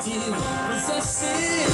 partir, mas é assim.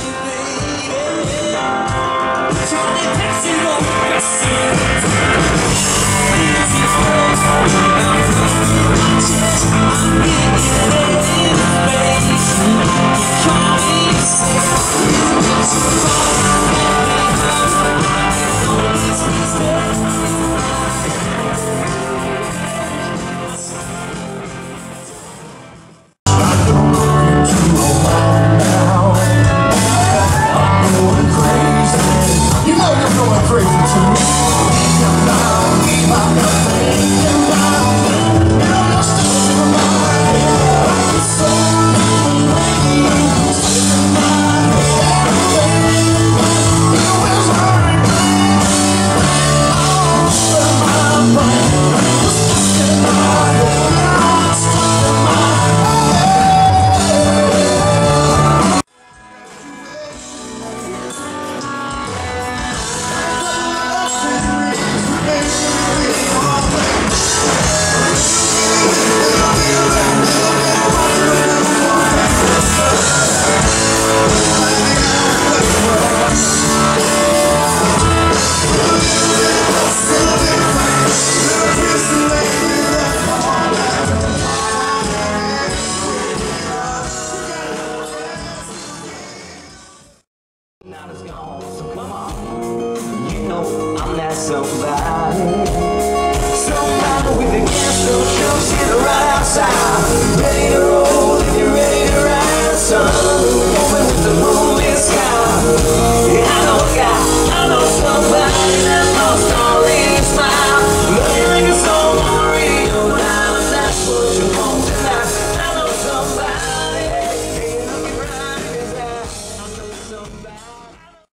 Now it's gone, so come on. You know I'm that somebody. Somebody with a cancel.